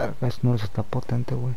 Vergas, no, eso está potente, güey.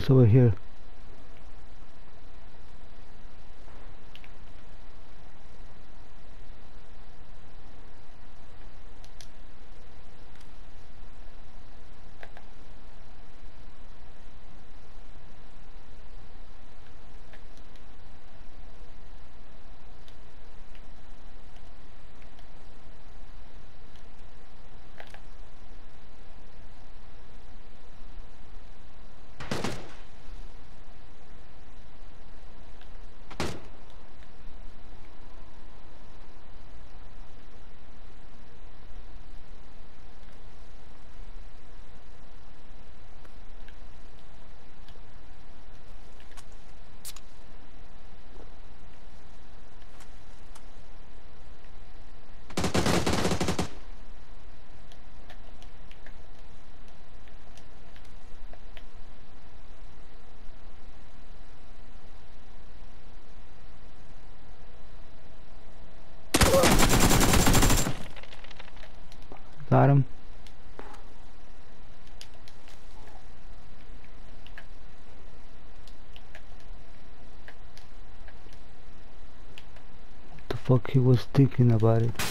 It's over here. Got him. What the fuck he was thinking about it?